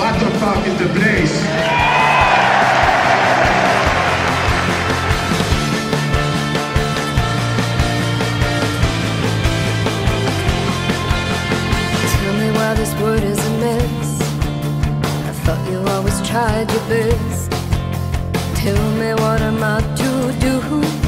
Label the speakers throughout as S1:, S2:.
S1: Water park is the place.
S2: Tell me why this wood is a mess. I thought you always tried your best. Tell me what am I to do?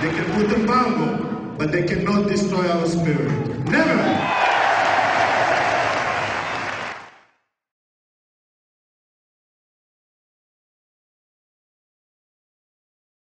S1: They can put a bongo, but they cannot destroy our spirit. Never!